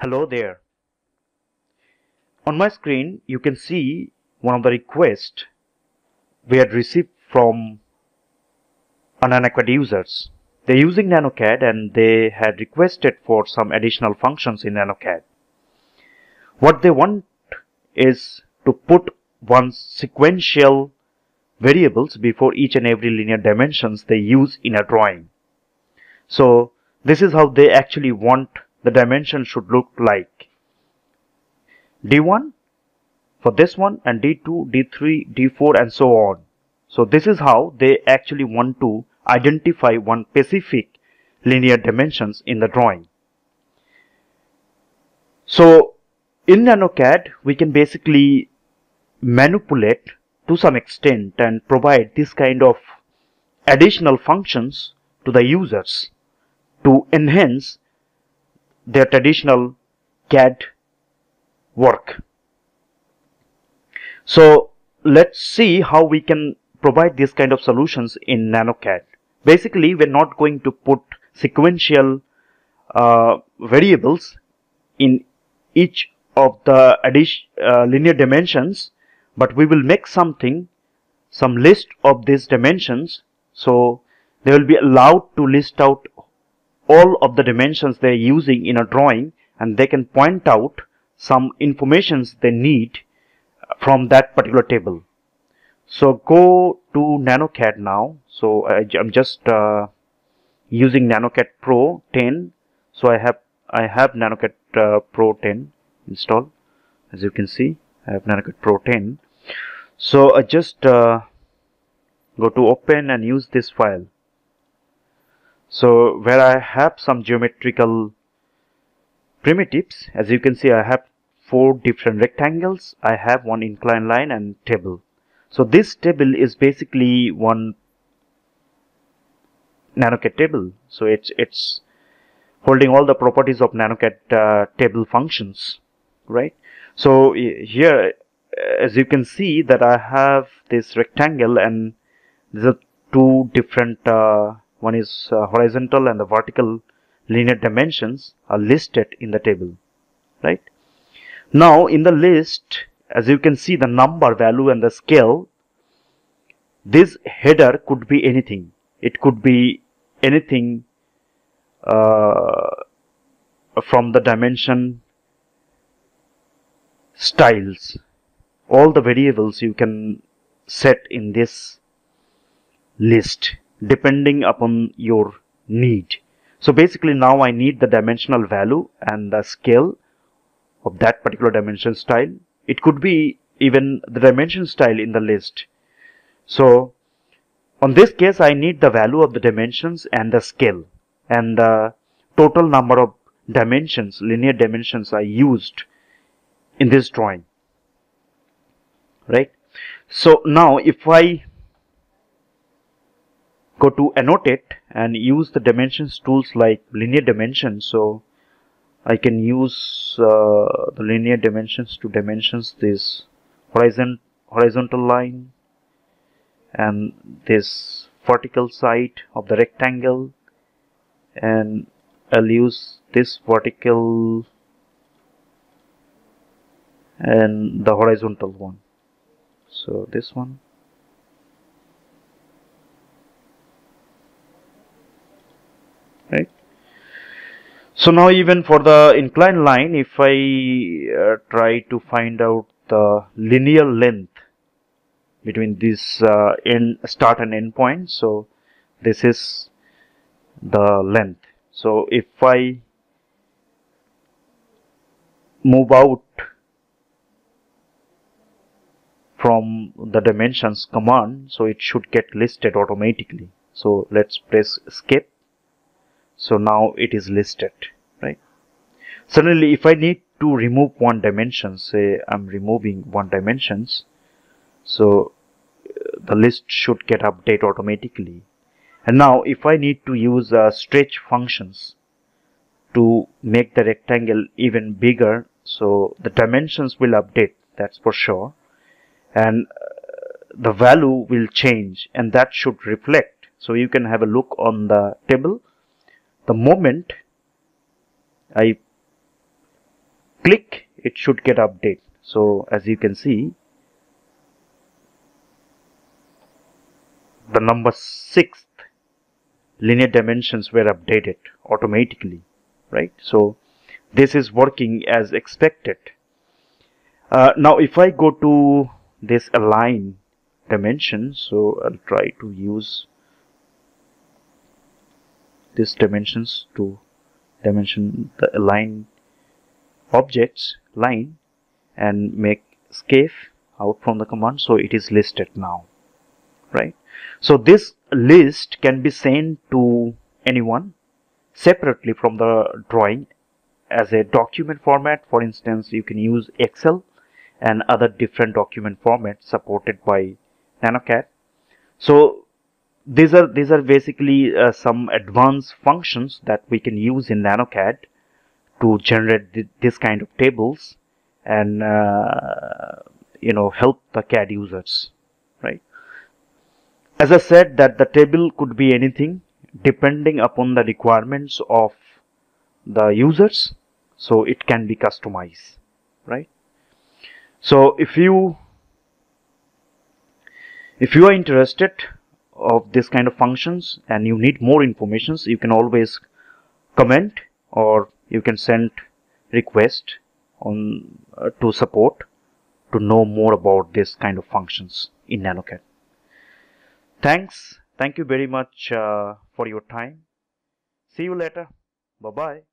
Hello there. On my screen, you can see one of the requests we had received from NanoCAD users. They're using NanoCAD and they had requested for some additional functions in NanoCAD. What they want is to put one sequential variables before each and every linear dimensions they use in a drawing. So this is how they actually want the dimension should look like. D1 for this one and D2, D3, D4 and so on. So this is how they actually want to identify one specific linear dimensions in the drawing. So in NanoCAD we can basically manipulate to some extent and provide this kind of additional functions to the users to enhance their traditional CAD work. So let's see how we can provide these kind of solutions in NanoCAD. Basically, we're not going to put sequential uh, variables in each of the uh, linear dimensions, but we will make something, some list of these dimensions. So they will be allowed to list out all of the dimensions they're using in a drawing and they can point out some informations they need from that particular table. So go to NanoCAD now. So I, am just uh, using NanoCAD Pro 10. So I have I have NanoCAD uh, Pro 10 installed. As you can see, I have NanoCAD Pro 10. So I just uh, go to open and use this file. So where I have some geometrical primitives, as you can see, I have four different rectangles. I have one inclined line and table. So this table is basically one NanoCAD table. So it's it's holding all the properties of NanoCAD uh, table functions, right? So here, as you can see, that I have this rectangle and these are two different uh, one is uh, horizontal and the vertical linear dimensions are listed in the table right? Now in the list as you can see the number value and the scale this header could be anything. It could be anything uh, from the dimension styles. All the variables you can set in this list depending upon your need. So basically now I need the dimensional value and the scale of that particular dimension style. It could be even the dimension style in the list. So on this case I need the value of the dimensions and the scale and the total number of dimensions, linear dimensions I used in this drawing. Right. So now if I go to annotate and use the dimensions tools like linear dimensions. So I can use uh, the linear dimensions to dimensions this horizon horizontal line and this vertical side of the rectangle. And I'll use this vertical and the horizontal one. So this one right so now even for the inclined line if I uh, try to find out the linear length between this uh, end start and end point so this is the length. So if I move out from the dimensions command so it should get listed automatically. So let's press escape so now it is listed right? Suddenly if I need to remove one dimension say I'm removing one dimensions so uh, the list should get update automatically. And now if I need to use uh, stretch functions to make the rectangle even bigger so the dimensions will update that's for sure. And uh, the value will change and that should reflect. So you can have a look on the table the moment I click it should get update so as you can see the number sixth linear dimensions were updated automatically right? So this is working as expected. Uh, now if I go to this align dimension so I'll try to use these dimensions to dimension the align objects line and make escape out from the command so it is listed now right? So this list can be sent to anyone separately from the drawing as a document format. For instance you can use excel and other different document formats supported by nanocad so these are these are basically uh, some advanced functions that we can use in nanocad to generate th this kind of tables and uh, you know help the CAD users right? As I said that the table could be anything depending upon the requirements of the users so it can be customized right? So if you if you are interested of this kind of functions and you need more informations you can always comment or you can send request on uh, to support to know more about this kind of functions in NanoCAD. Thanks. Thank you very much uh, for your time. See you later. Bye-bye.